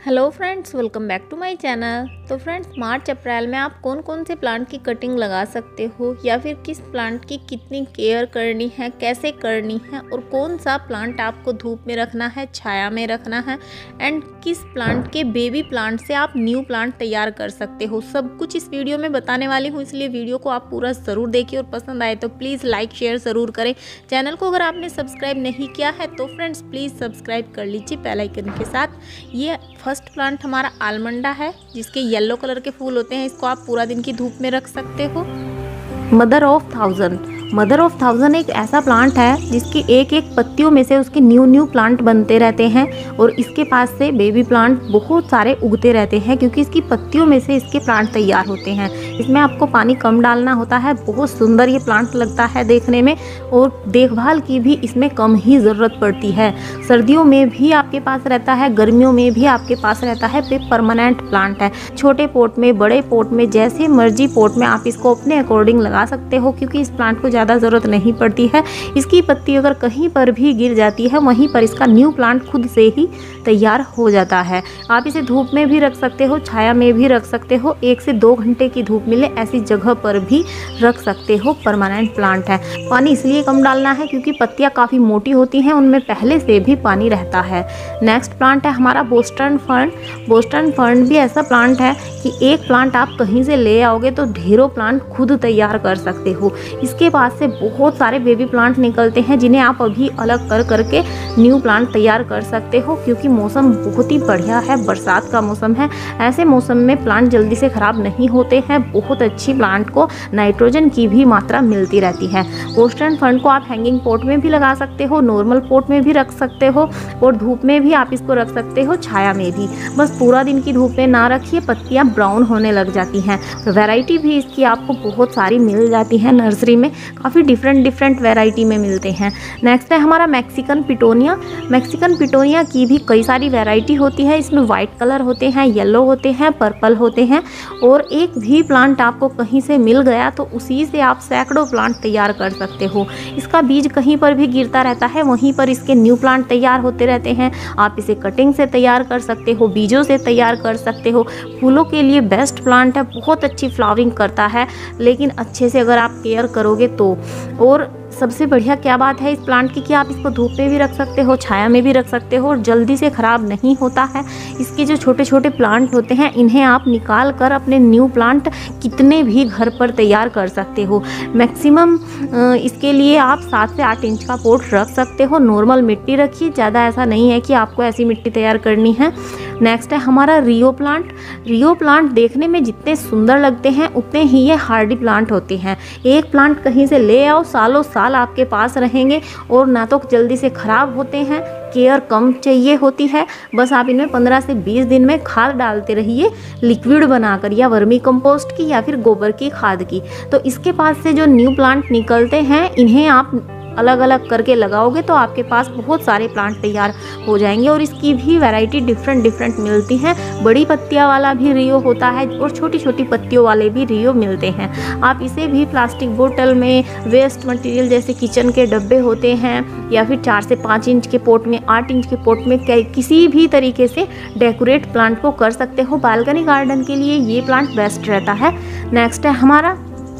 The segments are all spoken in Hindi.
Hello friends welcome back to my channel तो फ्रेंड्स मार्च अप्रैल में आप कौन कौन से प्लांट की कटिंग लगा सकते हो? या फिर किस प्लांट की कितनी केयर करनी है? कैसे करनी है? और कौन सा प्लांट आपको धूप में रखना है, छाया में रखना है? एंड किस प्लांट के बेबी प्लांट से आप न्यू प्लांट तैयार कर सकते हो? सब कुछ इस वीडियो में बताने वाली हूँ, इसलिए वीडियो को आप पूरा ज़रूर देखिए और पसंद आए तो प्लीज़ लाइक शेयर ज़रूर करें। चैनल को अगर आपने सब्सक्राइब नहीं किया है तो फ्रेंड्स प्लीज़ सब्सक्राइब कर लीजिए बेलाइकन के साथ। ये फ़र्स्ट प्लांट हमारा आलमंडा है, जिसके येलो कलर के फूल होते हैं, इसको आप पूरा दिन की धूप में रख सकते हो। Mother of thousand mother of thousand एक ऐसा प्लांट है जिसकी एक एक पत्तियों में से उसके न्यू न्यू प्लांट बनते रहते हैं और इसके पास से बेबी प्लांट बहुत सारे उगते रहते हैं क्योंकि इसकी पत्तियों में से इसके प्लांट तैयार होते हैं। इसमें आपको पानी कम डालना होता है, बहुत सुंदर ये प्लांट लगता है देखने में और देखभाल की भी इसमें कम ही ज़रूरत पड़ती है। सर्दियों में भी आपके पास रहता है, गर्मियों में भी आपके पास रहता है पे परमानेंट प्लांट है। छोटे पोट में, बड़े पोट में, जैसे मर्ज़ी पोट में आप इसको अपने अकॉर्डिंग लगा सकते हो क्योंकि इस प्लांट को ज़्यादा ज़रूरत नहीं पड़ती है। इसकी पत्ती अगर कहीं पर भी गिर जाती है, वहीं पर इसका न्यू प्लांट खुद से ही तैयार हो जाता है। आप इसे धूप में भी रख सकते हो, छाया में भी रख सकते हो, एक से दो घंटे की धूप मिले ऐसी जगह पर भी रख सकते हो, परमानेंट प्लांट है। पानी इसलिए कम डालना है क्योंकि पत्तियाँ काफ़ी मोटी होती हैं, उनमें पहले से भी पानी रहता है। नेक्स्ट प्लांट है हमारा बोस्टर्न फर्न। बोस्टर्न फर्न भी ऐसा प्लांट है कि एक प्लांट आप कहीं से ले आओगे तो ढेरों प्लांट खुद तैयार कर सकते हो। इसके बाद से बहुत सारे बेबी प्लांट निकलते हैं जिन्हें आप अभी अलग कर करके न्यू प्लांट तैयार कर सकते हो क्योंकि मौसम बहुत ही बढ़िया है, बरसात का मौसम है। ऐसे मौसम में प्लांट जल्दी से ख़राब नहीं होते हैं, बहुत अच्छी प्लांट को नाइट्रोजन की भी मात्रा मिलती रहती है। वेस्टर्न फंड को आप हैंगिंग पोट में भी लगा सकते हो, नॉर्मल पोट में भी रख सकते हो और धूप में भी आप इसको रख सकते हो छाया में भी। बस पूरा दिन की धूप में ना रखिए, पत्तियाँ ब्राउन होने लग जाती हैं। वैरायटी भी इसकी आपको बहुत सारी मिल जाती है नर्सरी में, काफ़ी डिफरेंट डिफरेंट वेराइटी में मिलते हैं। नेक्स्ट है हमारा मैक्सिकन पिटोनिया। मैक्सिकन पिटोनिया की भी कई सारी वेराइटी होती है, इसमें वाइट कलर होते हैं येलो होते हैं पर्पल होते हैं और एक भी प्लांट आपको कहीं से मिल गया तो उसी से आप सैकड़ों प्लांट तैयार कर सकते हो। इसका बीज कहीं पर भी गिरता रहता है, वहीं पर इसके न्यू प्लांट तैयार होते रहते हैं। आप इसे कटिंग से तैयार कर सकते हो, बीजों से तैयार कर सकते हो। फूलों के लिए बेस्ट प्लांट है, बहुत अच्छी फ्लावरिंग करता है, लेकिन अच्छे से अगर आप केयर करोगे तो। और सबसे बढ़िया क्या बात है, इस प्लांट की कि आप इसको धूप में भी रख सकते हो, छाया में भी रख सकते हो और जल्दी से ख़राब नहीं होता है। इसके जो छोटे छोटे प्लांट होते हैं, इन्हें आप निकाल कर अपने न्यू प्लांट कितने भी घर पर तैयार कर सकते हो। मैक्सिमम इसके लिए आप सात से आठ इंच का पोट रख सकते हो। नॉर्मल मिट्टी रखिए, ज़्यादा ऐसा नहीं है कि आपको ऐसी मिट्टी तैयार करनी है। नेक्स्ट है हमारा रियो प्लांट रियो प्लांट देखने में जितने सुंदर लगते हैं, उतने ही ये हार्डी प्लांट होते हैं. एक प्लांट कहीं से ले आओ, सालों साल आपके पास रहेंगे और ना तो जल्दी से ख़राब होते हैं केयर कम चाहिए होती है. बस आप इनमें 15 से 20 दिन में खाद डालते रहिए लिक्विड बनाकर या वर्मी कंपोस्ट की या फिर गोबर की खाद की. तो इसके पास से जो न्यू प्लांट निकलते हैं, इन्हें आप अलग अलग करके लगाओगे तो आपके पास बहुत सारे प्लांट तैयार हो जाएँगे और इसकी भी वैरायटी डिफरेंट डिफरेंट मिलती हैं। बड़ी पत्तियाँ वाला भी रियो होता है और छोटी छोटी पत्तियों वाले भी रियो मिलते हैं। आप इसे भी प्लास्टिक बोतल में वेस्ट मटेरियल जैसे किचन के डब्बे होते हैं या फिर चार से पाँच इंच के पोट में, आठ इंच के पोट में किसी भी तरीके से डेकोरेट प्लांट को कर सकते हो। बालकनी गार्डन के लिए ये प्लांट बेस्ट रहता है। नेक्स्ट है हमारा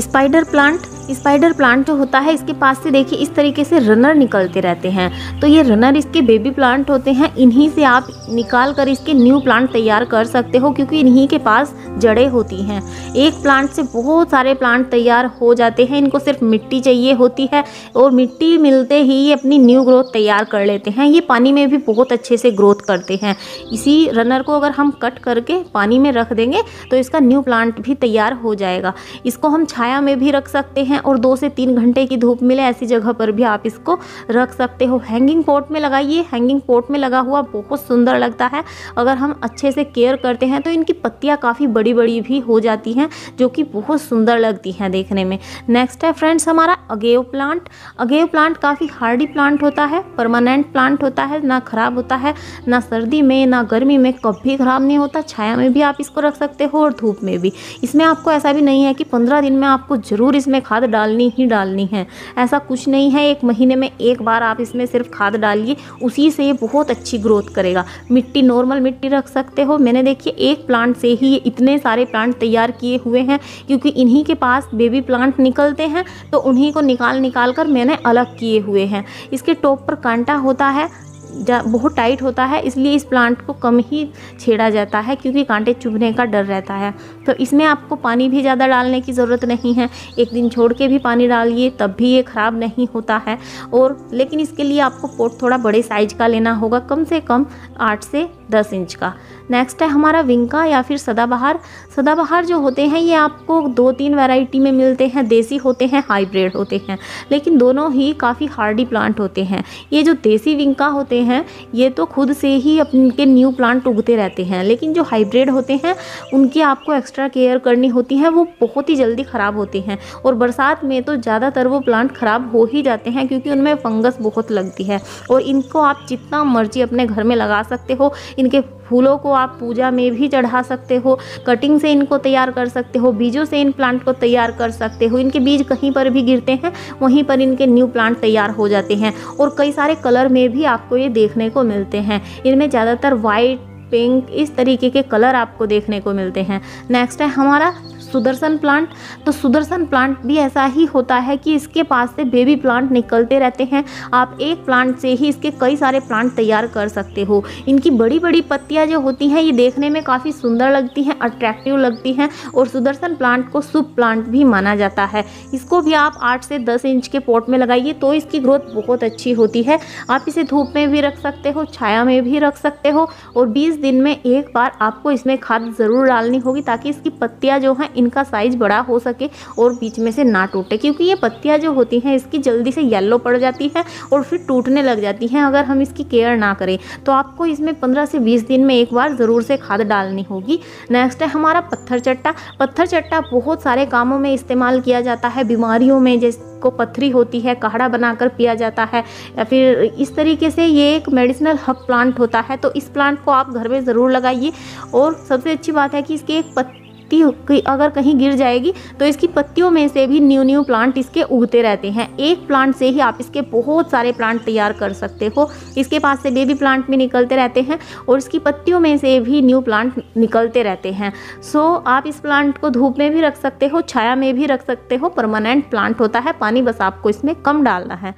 स्पाइडर प्लांट स्पाइडर प्लांट जो होता है, इसके पास से देखिए इस तरीके से रनर निकलते रहते हैं। तो ये रनर इसके बेबी प्लांट होते हैं। इन्हीं से आप निकाल कर इसके न्यू प्लांट तैयार कर सकते हो, क्योंकि इन्हीं के पास जड़ें होती हैं। एक प्लांट से बहुत सारे प्लांट तैयार हो जाते हैं। इनको सिर्फ़ मिट्टी चाहिए होती है और मिट्टी मिलते ही ये अपनी न्यू ग्रोथ तैयार कर लेते हैं। ये पानी में भी बहुत अच्छे से ग्रोथ करते हैं। इसी रनर को अगर हम कट करके पानी में रख देंगे तो इसका न्यू प्लांट भी तैयार हो जाएगा। इसको हम छाया में भी रख सकते हैं। हैं और दो से तीन घंटे की धूप मिले, ऐसी जगह पर भी आप इसको रख सकते हो। हैंगिंग पोट में लगाइए। हैंगिंग पोट में लगा हुआ बहुत सुंदर लगता है। अगर हम अच्छे से केयर करते हैं तो इनकी पत्तियाँ काफ़ी बड़ी बड़ी भी हो जाती हैं, जो कि बहुत सुंदर लगती हैं देखने में। नेक्स्ट है फ्रेंड्स हमारा अगेव प्लांट अगेव प्लांट काफ़ी हार्डी प्लांट होता है परमानेंट प्लांट होता है, ना ख़राब होता है, ना सर्दी में, ना गर्मी में, कभी ख़राब नहीं होता। छाया में भी आप इसको रख सकते हो और धूप में भी। इसमें आपको ऐसा भी नहीं है कि पंद्रह दिन में आपको ज़रूर इसमें खाद खाद डालनी ही डालनी है। ऐसा कुछ नहीं है। एक महीने में एक बार आप इसमें सिर्फ़ खाद डालिए, उसी से ये बहुत अच्छी ग्रोथ करेगा। मिट्टी नॉर्मल मिट्टी रख सकते हो। मैंने देखिए, एक प्लांट से ही इतने सारे प्लांट तैयार किए हुए हैं, क्योंकि इन्हीं के पास बेबी प्लांट निकलते हैं तो उन्हीं को निकाल निकाल कर मैंने अलग किए हुए हैं। इसके टॉप पर कांटा होता है बहुत टाइट होता है, इसलिए इस प्लांट को कम ही छेड़ा जाता है, क्योंकि कांटे चुभने का डर रहता है। तो इसमें आपको पानी भी ज़्यादा डालने की ज़रूरत नहीं है, एक दिन छोड़ के भी पानी डालिए, तब भी ये ख़राब नहीं होता है। और, लेकिन इसके लिए आपको पोट थोड़ा बड़े साइज़ का लेना होगा, कम से कम आठ से दस इंच का। नेक्स्ट है हमारा विंका या फिर सदाबहार। सदाबहार जो होते हैं, ये आपको दो तीन वैरायटी में मिलते हैं। देसी होते हैं हाइब्रिड होते हैं। लेकिन दोनों ही काफ़ी हार्डी प्लांट होते हैं। ये जो देसी विंका होते हैं, ये तो खुद से ही अपने न्यू प्लांट उगते रहते हैं। लेकिन जो हाइब्रिड होते हैं, उनकी आपको एक्स्ट्रा केयर करनी होती है। वो बहुत ही जल्दी ख़राब होते हैं। और बरसात में तो ज़्यादातर वो प्लांट ख़राब हो ही जाते हैं, क्योंकि उनमें फंगस बहुत लगती है। और इनको आप जितना मर्ज़ी अपने घर में लगा सकते हो। इनके फूलों को आप पूजा में भी चढ़ा सकते हो कटिंग से इनको तैयार कर सकते हो, बीजों से इन प्लांट को तैयार कर सकते हो। इनके बीज कहीं पर भी गिरते हैं, वहीं पर इनके न्यू प्लांट तैयार हो जाते हैं। और कई सारे कलर में भी आपको ये देखने को मिलते हैं। इनमें ज़्यादातर वाइट पिंक इस तरीके के कलर आपको देखने को मिलते हैं। नेक्स्ट है हमारा सुदर्शन प्लांट। तो सुदर्शन प्लांट भी ऐसा ही होता है कि इसके पास से बेबी प्लांट निकलते रहते हैं। आप एक प्लांट से ही इसके कई सारे प्लांट तैयार कर सकते हो। इनकी बड़ी बड़ी पत्तियाँ जो होती हैं, ये देखने में काफ़ी सुंदर लगती हैं अट्रैक्टिव लगती हैं और सुदर्शन प्लांट को सुप प्लांट भी माना जाता है। इसको भी आप आठ से दस इंच के पॉट में लगाइए तो इसकी ग्रोथ बहुत अच्छी होती है। आप इसे धूप में भी रख सकते हो, छाया में भी रख सकते हो और बीस दिन में एक बार आपको इसमें खाद ज़रूर डालनी होगी ताकि इसकी पत्तियाँ जो हैं इनका साइज़ बड़ा हो सके और बीच में से ना टूटे, क्योंकि ये पत्तियाँ जो होती हैं, इसकी जल्दी से येल्लो पड़ जाती है और फिर टूटने लग जाती हैं अगर हम इसकी केयर ना करें। तो आपको इसमें पंद्रह से बीस दिन में एक बार ज़रूर से खाद डालनी होगी। नेक्स्ट है हमारा पत्थर चट्टा। पत्थर चट्टा बहुत सारे कामों में इस्तेमाल किया जाता है। बीमारियों में जैसे को पथरी होती है, काढ़ा बनाकर पिया जाता है, या फिर इस तरीके से ये एक मेडिसिनल हब प्लांट होता है। तो इस प्लांट को आप घर में ज़रूर लगाइए। और सबसे अच्छी बात है कि इसके एक पत्ती पत्ती अगर कहीं गिर जाएगी तो इसकी पत्तियों में से भी न्यू न्यू प्लांट इसके उगते रहते हैं। एक प्लांट से ही आप इसके बहुत सारे प्लांट तैयार कर सकते हो। इसके पास से बेबी प्लांट भी निकलते रहते हैं और इसकी पत्तियों में से भी न्यू प्लांट निकलते रहते हैं। सो, आप इस प्लांट को धूप में भी रख सकते हो, छाया में भी रख सकते हो। परमानेंट प्लांट होता है, पानी बस आपको इसमें कम डालना है।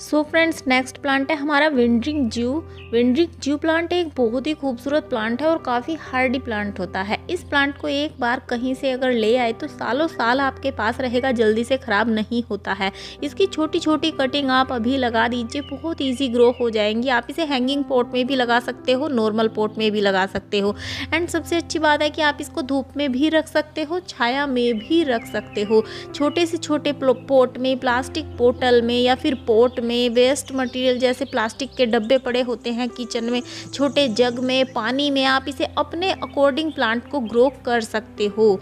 सो फ्रेंड्स नेक्स्ट प्लांट है हमारा विंड्रिंग ज्यू विंड्रिंग ज्यू प्लांट एक बहुत ही खूबसूरत प्लांट है और काफ़ी हार्डी प्लांट होता है। इस प्लांट को एक बार कहीं से अगर ले आए तो सालों साल आपके पास रहेगा, जल्दी से ख़राब नहीं होता है। इसकी छोटी छोटी कटिंग आप अभी लगा दीजिए, बहुत ईजी ग्रो हो जाएँगी। आप इसे हैंगिंग पॉट में भी लगा सकते हो नॉर्मल पॉट में भी लगा सकते हो। एंड सबसे अच्छी बात है कि आप इसको धूप में भी रख सकते हो, छाया में भी रख सकते हो। छोटे से छोटे पोट में प्लास्टिक पोटल में या फिर पोट में वेस्ट मटेरियल जैसे प्लास्टिक के डब्बे पड़े होते हैं किचन में, छोटे जग में, पानी में आप इसे अपने अकॉर्डिंग प्लांट को ग्रो कर सकते हो।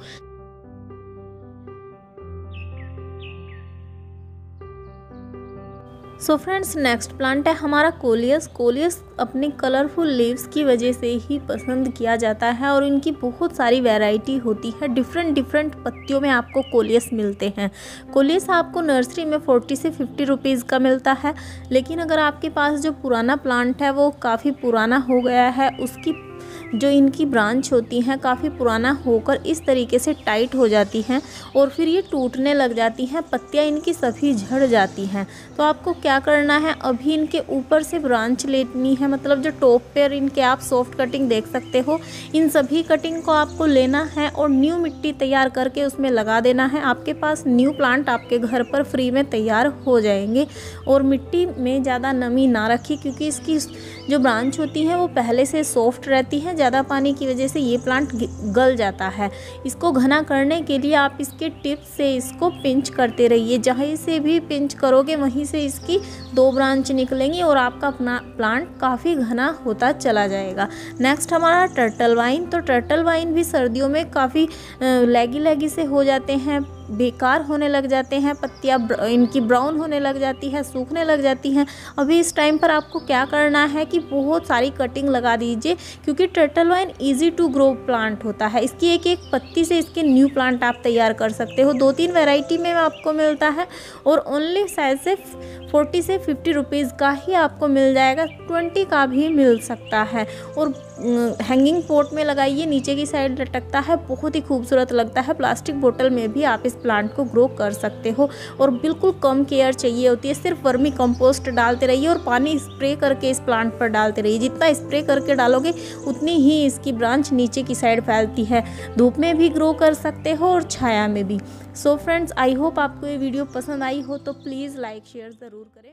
सो फ्रेंड्स नेक्स्ट प्लांट है हमारा कोलियस कोलियस अपने कलरफुल लीव्स की वजह से ही पसंद किया जाता है और इनकी बहुत सारी वैरायटी होती है. डिफरेंट डिफरेंट पत्तियों में आपको कोलियस मिलते हैं. कोलियस आपको नर्सरी में फोर्टी से फिफ्टी रुपीज़ का मिलता है. लेकिन अगर आपके पास जो पुराना प्लांट है, वो काफ़ी पुराना हो गया है, उसकी जो इनकी ब्रांच होती हैं काफ़ी पुराना होकर इस तरीके से टाइट हो जाती हैं और फिर ये टूटने लग जाती हैं, पत्तियाँ इनकी सभी झड़ जाती हैं। तो आपको क्या करना है? अभी इनके ऊपर से ब्रांच लेनी है मतलब जो टॉप पर इनके आप सॉफ्ट कटिंग देख सकते हो। इन सभी कटिंग को आपको लेना है और न्यू मिट्टी तैयार करके उसमें लगा देना है। आपके पास न्यू प्लांट आपके घर पर फ्री में तैयार हो जाएँगे और मिट्टी में ज़्यादा नमी ना रखी, क्योंकि इसकी जो ब्रांच होती है वो पहले से सॉफ्ट रहती है ज़्यादा पानी की वजह से ये प्लांट गल जाता है। इसको घना करने के लिए आप इसके टिप से इसको पिंच करते रहिए। जहाँ से भी पिंच करोगे, वहीं से इसकी दो ब्रांच निकलेंगी और आपका अपना प्लांट काफ़ी घना होता चला जाएगा। नेक्स्ट हमारा टर्टल वाइन तो टर्टल वाइन भी सर्दियों में काफ़ी लैगी लैगी से हो जाते हैं। बेकार होने लग जाते हैं, पत्तियाँ इनकी ब्राउन होने लग जाती है, सूखने लग जाती हैं। अभी इस टाइम पर आपको क्या करना है कि बहुत सारी कटिंग लगा दीजिए, क्योंकि turtle vine easy to grow plant होता है। इसकी एक एक पत्ती से इसके न्यू प्लांट आप तैयार कर सकते हो। दो तीन वेराइटी में आपको मिलता है और ओनली साइज़ से फोर्टी से फिफ्टी रुपीज़ का ही आपको मिल जाएगा, ट्वेंटी का भी मिल सकता है। और हैंगिंग पोट में लगाइए, नीचे की साइड लटकता है, बहुत ही खूबसूरत लगता है। प्लास्टिक बोतल में भी आप इस प्लांट को ग्रो कर सकते हो। और बिल्कुल कम केयर चाहिए होती है, सिर्फ़ वर्मी कंपोस्ट डालते रहिए और पानी स्प्रे करके इस प्लांट पर डालते रहिए। जितना स्प्रे करके डालोगे, उतनी ही इसकी ब्रांच नीचे की साइड फैलती है। धूप में भी ग्रो कर सकते हो और छाया में भी। सो फ्रेंड्स आई होप आपको ये वीडियो पसंद आई हो तो प्लीज़ लाइक शेयर ज़रूर करें।